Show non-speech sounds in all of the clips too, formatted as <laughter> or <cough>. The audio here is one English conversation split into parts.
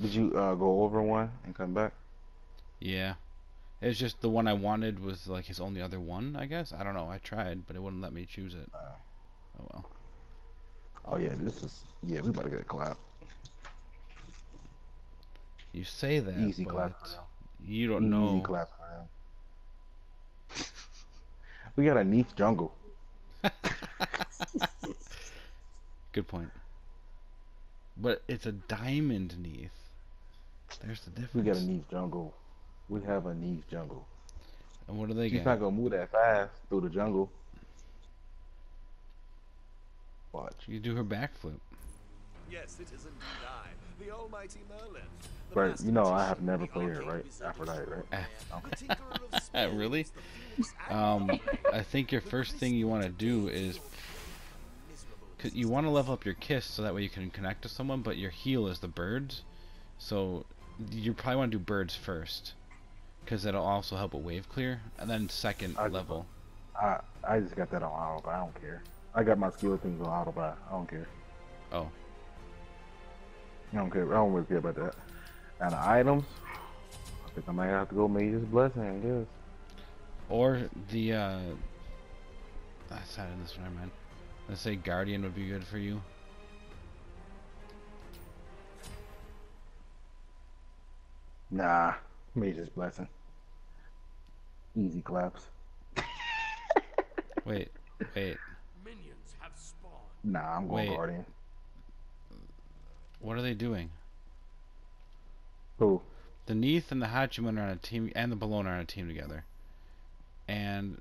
Did you uh, go over one and come back? Yeah. It's just the one I wanted was like his only other one, I guess. I don't know. I tried, but it wouldn't let me choose it. Uh, Oh well. oh yeah, this is yeah. We about to get a clap. You say that, Easy clap. you don't Easy know. clap <laughs> we got a Neith jungle. <laughs> Good point. But it's a diamond Neith. There's the difference. We got a difference. Neith jungle. We have a Neith jungle. And what do they She's get? not gonna move that fast through the jungle. Watch. You do her backflip. Yes, it is indeed I, the almighty Merlin. the Right, you know I have never played her, arcane right? Aphrodite, right? the tinkerer of <laughs> spells, <laughs> Really? the fierce and Um, I think your first thing you want to do is miserable 'cause you want to level up your kiss so that way you can connect to someone, but your heal is the birds. So you probably want to do birds first, because that'll also help with wave clear, and then second I- level. I I just got that on auto, but I don't care. I got my skill things on auto, but I don't care. Oh, I don't care. I don't really care about that. And the items, I think I might have to go Mage's Blessing, I guess. or the uh, that's not in this one, man. Let's say guardian would be good for you. Nah, Mage's Blessing. Easy claps. Wait, wait. minions have spawned. Nah, I'm going Wait. Guardian. What are they doing? Who? The Neith and the Hachiman are on a team, and the Bellona are on a team together. And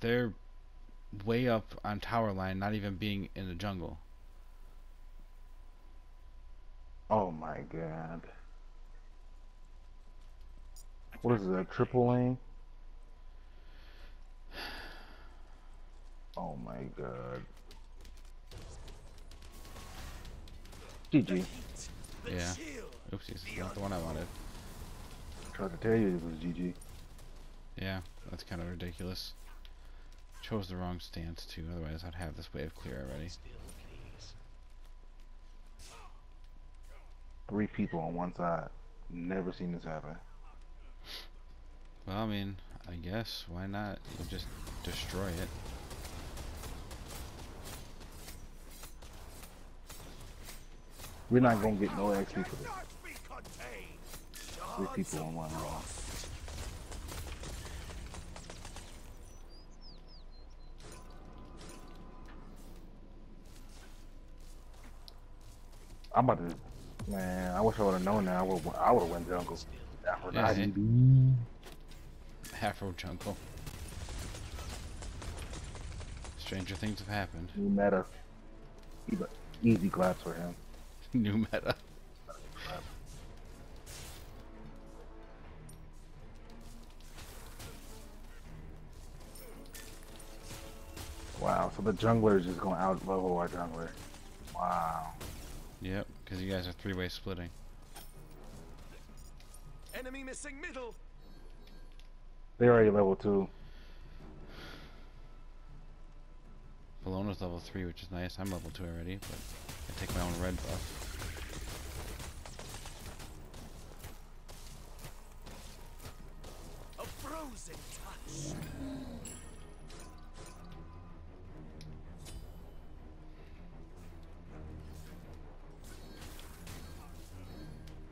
they're way up on tower line, not even being in the jungle. Oh my god. What is that? triple lane? Oh my god. GG. Yeah. Oopsies, not the one I wanted. I Tried to tell you it was GG. Yeah, that's kind of ridiculous. Chose the wrong stance too, otherwise I'd have this wave clear already. Three people on one side. Never seen this happen. Well, I mean, I guess, why not? You just destroy it. We're not gonna get no XP for this. Not be contained. Three people on one line. I'm about to, man. I wish I would have known that. I would. I would have went jungle. Aphrodite. Afro jungle. Stranger things have happened. New meta. Easy- Easy claps for him. <laughs> New meta. Wow. So the jungler is just going to out level our jungler. Wow. Yep, because you guys are three-way splitting. Enemy missing middle. They already level two. Bellona's level 3, which is nice. I'm level 2 already, but I take my own red buff. A frozen touch.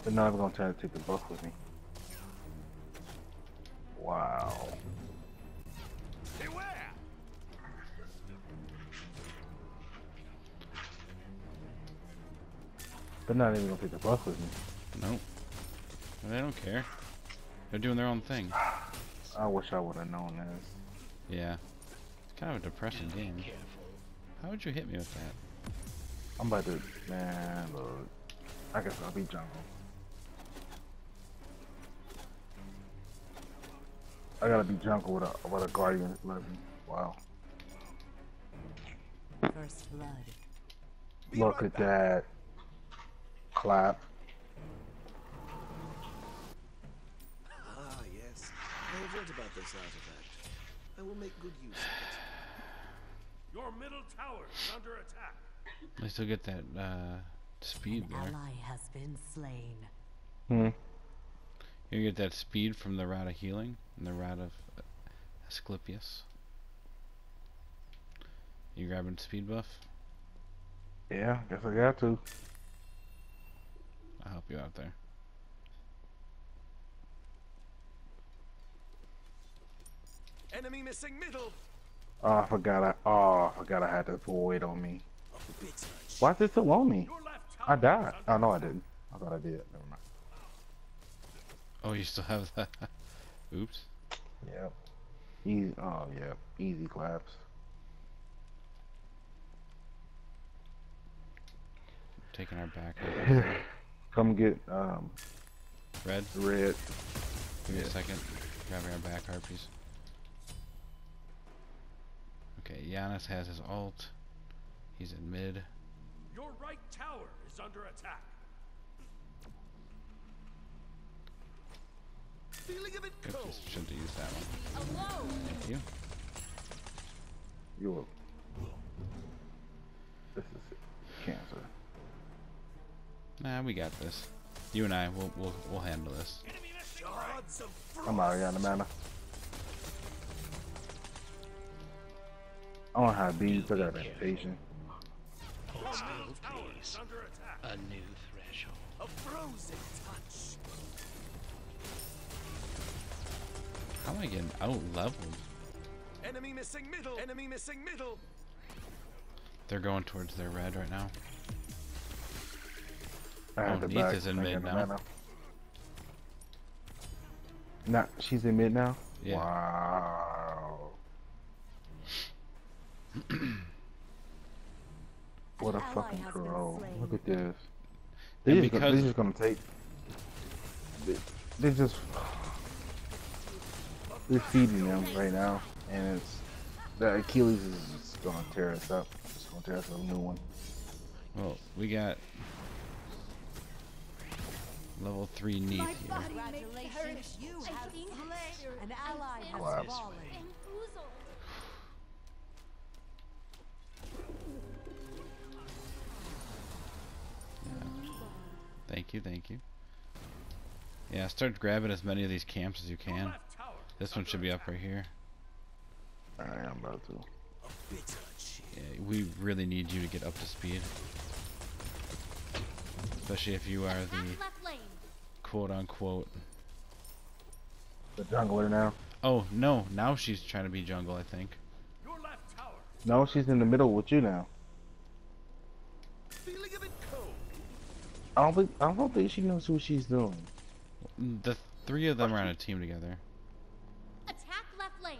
They're not even gonna try to take the buff with me. Not even gonna take the buff with me. Nope. They don't care. They're doing their own thing. I wish I would have known this. Yeah. It's kind of a depressing game. How would you hit me with that? I'm about to, man, look. I guess I'll be jungle. I gotta be jungle with a with a guardian legend. Wow. First blood. Look right at back. that. Clap. Ah, yes. I have read about this artifact. I will make good use of it. Your middle tower is under attack. At least you'll get that uh, speed An there. ally has been slain. Hmm. You get that speed from the Rod of Healing and the Rod of uh, Asclepius. You grabbing speed buff? Yeah, guess I got to. I'll help you out there. Enemy missing middle. Oh, I forgot. I oh, I forgot I had that void on me. Why is it still on me? I died. is Oh no, I didn't. I thought I did. Never mind. Oh, you still have that? <laughs> Oops. Yep. Easy. Oh yeah. Easy claps. Taking our back. <laughs> Come get um Red, red. give me a Yeah. second. Grabbing our back harpies. Okay, Janus has his alt. He's in mid. Your right tower is under attack. Feeling a bit cold. Oops, shouldn't have used that one. Thank you. You will. This is cancer. Nah, we got this. You and I, we'll we'll we'll handle this. Shards of frost. I'm already on the mana. I don't have beads. I got meditation. Your Hold still, middle tower is please. under attack. A new threshold. A frozen touch. How am I getting out leveled? Enemy missing middle. Enemy missing middle. They're going towards their red right now. I Oh, the Neith is in I mid got now. Nah, she's in mid now. Yeah. Wow. <clears throat> what a fucking has troll! Look at this. And They're just, gonna, they're just gonna take. They, they're just. They're feeding them right now, and it's the Achilles is just gonna tear us up. It's gonna tear us a new one. Well, we got level three Neith here. Congratulations, you have slain. An ally has Collapse. fallen. Thank you, thank you. Yeah, start grabbing as many of these camps as you can. This one should be up right here. I am about to. A bitter chill. Yeah, we really need you to get up to speed. Especially if you are the left lane. Quote unquote. The jungler now. Oh, no, now she's trying to be jungle, I think. Your left tower. No, she's in the middle with you now. Feeling a bit cold. I don't think I don't think she knows what she's doing. The three of them are on a team together. Attack left lane.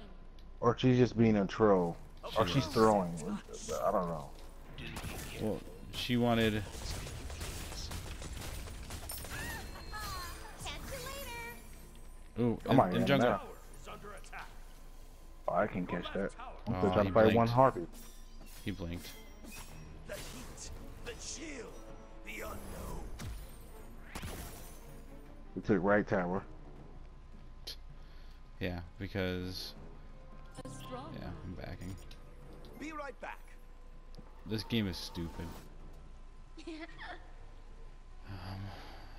Or she's just being a troll. Or she's throwing. I don't know. Do you get Well, she wanted. Ooh, I'm in, in in jungle. now. Tower is under attack. Oh, I can catch that. I'm Oh, still trying he to fight one blinked. harpy. He blinked. The heat. The chill. The unknown. We took right tower. Yeah, because. Yeah, I'm backing. Be right back. This game is stupid. <laughs> Um,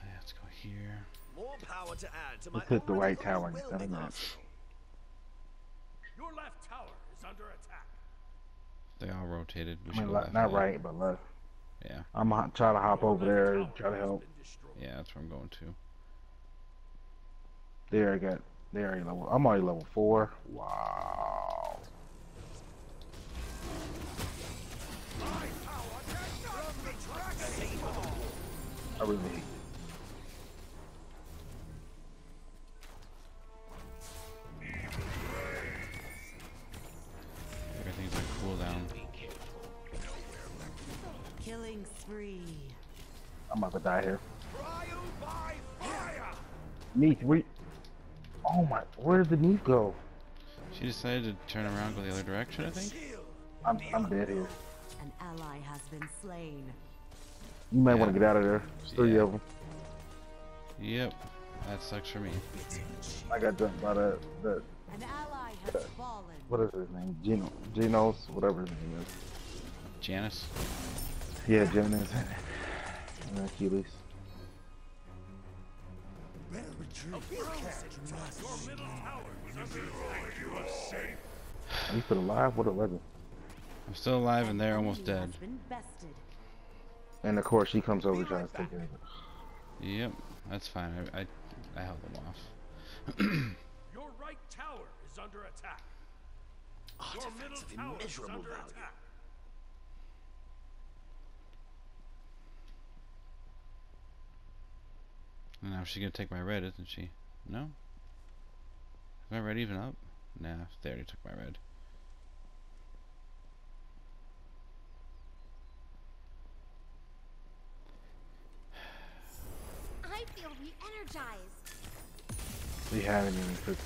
yeah, let's go here. More power to add to my Let's hit the already right tower in seven overwhelming minutes. arsenal. Your left tower is under attack. They all rotated. We I mean, left not lane. right, but left. Yeah, I'm gonna try to hop over there, tower try to help. yeah, that's where I'm going to. There, I got. There already level. I'm already level four. Wow. I really hate Killing spree. I'm about to die here. Trial by fire. Neith, where? Oh my, where did the Neith go? She decided to turn around, go the other direction. I think. I'm, I'm dead here. An ally has been slain. You might Yeah. want to get out of there. There's three Yeah. of them. Yep, that sucks for me. I got jumped by the, the An ally has fallen. what is his name? Geno, Genos, whatever his name is. Janus. Yeah, Genos. And Achilles. Are you still alive? What a legend. I'm still alive and they're almost dead. has been bested. And of course she comes over trying to take it. Yep, that's fine. I, I, I held them off. <clears throat> Your right tower is under attack. Your middle Artifacts of tower is immeasurable under value. attack. Now she's gonna take my red, isn't she? No? Is my red even up? Nah, they already took my red. I feel re-energized. We haven't even fixed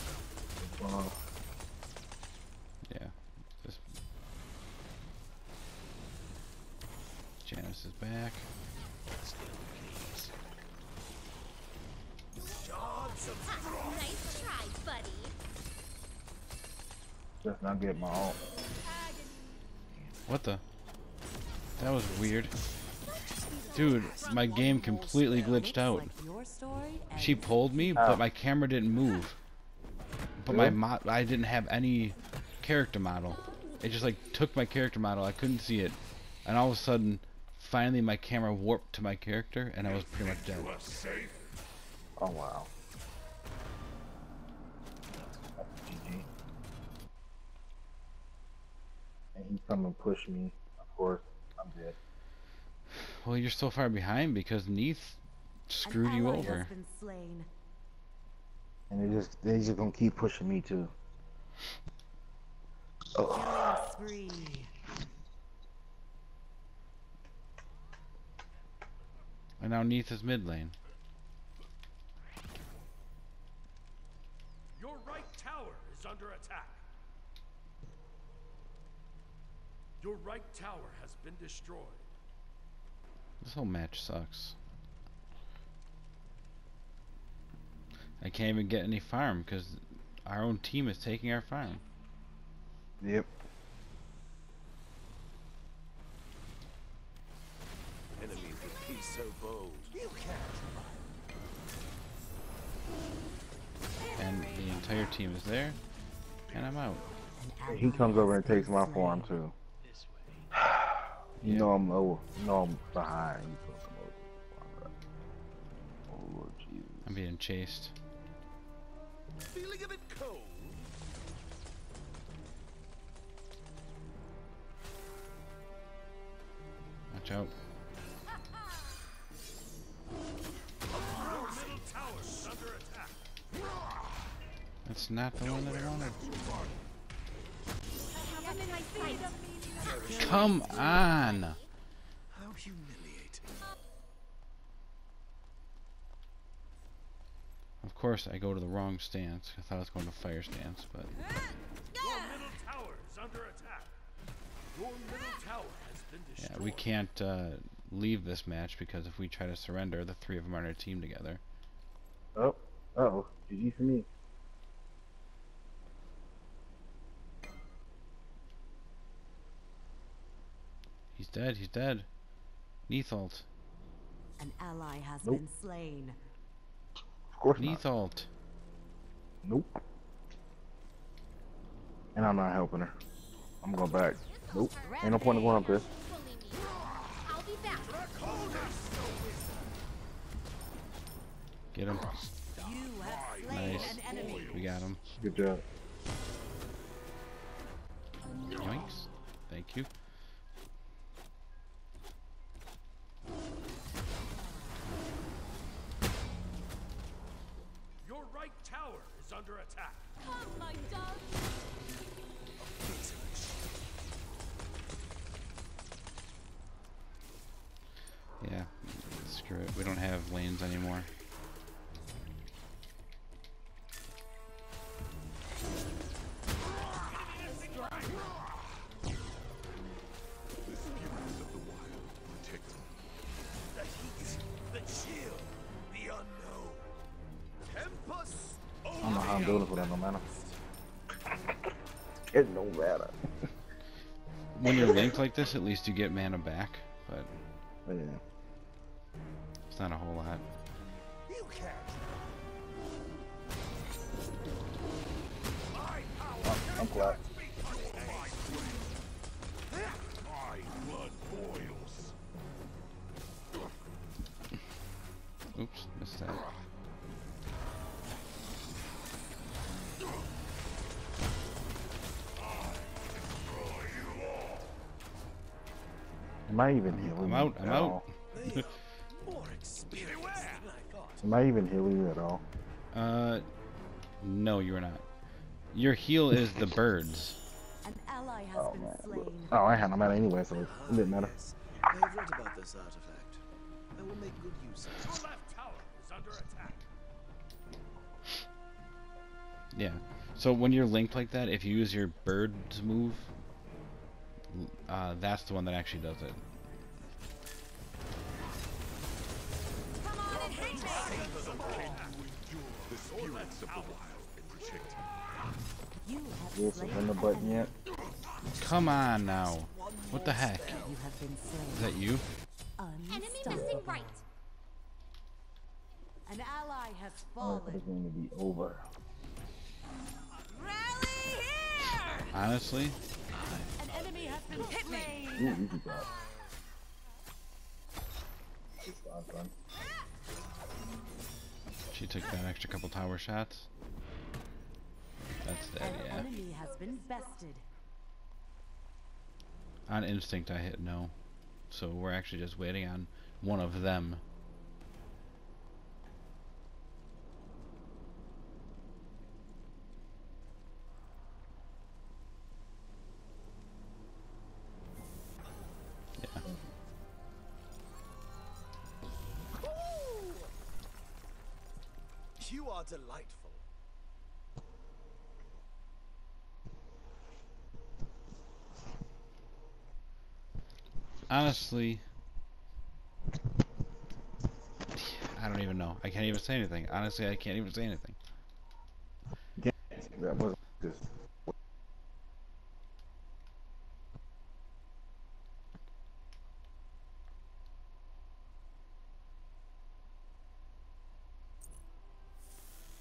the ball. Yeah. Just Janus is back. Ha, ah, nice try, buddy. Just not get my ult. What the? That was weird. Dude, my game completely glitched out. Like your story She pulled me, ah. but my camera didn't move. But my Really? mo I didn't have any character model. It just like took my character model. I couldn't see it, and all of a sudden, finally my camera warped to my character, and I was pretty much dead. Oh wow. GG. And he come and push me. Of course, I'm dead. Well, you're so far behind because Neith screwed you over. Been slain. And they just they just gonna keep pushing me too. Oh, Killing spree. And now Neith is mid lane. Your right tower is under attack. Your right tower has been destroyed. This whole match sucks. I can't even get any farm because our own team is taking our farm. yep. Enemies would be so bold. And the entire team is there. And I'm out. He comes over and takes my farm too. You Yeah. know I'm over. You know I'm behind. He's gonna over. Oh Lord Jesus. I'm being chased. Feeling a bit cold? Watch out. That's not the one that I wanted. I'm in my sight. Come on! Of course, I go to the wrong stance. I thought I was going to fire stance, but Your middle tower is under attack. Your middle tower has been yeah, we can't uh, leave this match because if we try to surrender, the three of them are on a team together. Oh. Uh oh. GG for me. He's dead. He's dead. Neathalt. An ally has Nope. been slain. Of course not. Neathalt. Nope. And I'm not helping her. I'm going back. Nope. Ain't no point in going up there. I'll be back. Get him. You have slain Nice. an enemy. We got him. Good job. Yoinks. Thank you. Under attack. Come, my dove. Yeah. Screw it. We don't have lanes anymore. When you're like this, at least you get mana back. But But yeah. It's not a whole lot. Oh, I'm glad. My blood boils. Oops, missed that. Am I even healing? I'm out, I'm out. all? They <laughs> are more than I thought. Am I even healing you at all? Uh, no, you are not. Your heal is the <laughs> birds. An ally has Oh, been man. slain. Oh, I had them out anyway, so it didn't matter. I have read about this artifact. I will make good use of it. Your left tower is under attack. Yeah. So when you're linked like that, if you use your birds move, l- uh, that's the one that actually does it. Come on and hit me! The spirits of the wild protect You have Yes, slain the button yet? Come on now. What the heck? You have been Is that you? Enemy missing right. An ally has Oh, it's fallen. going to be over. Rally here! Honestly, An enemy has been slain. Ooh, easy job. Good she took that extra couple tower shots. That's dead, An yeah. enemy has been bested. On instinct, I hit no. So we're actually just waiting on one of them. Honestly, I don't even know. I can't even say anything. Honestly, I can't even say anything. That was just.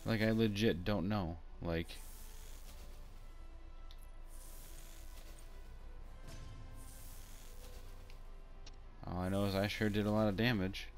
Like, I legit don't know. Like, all I know is I sure did a lot of damage.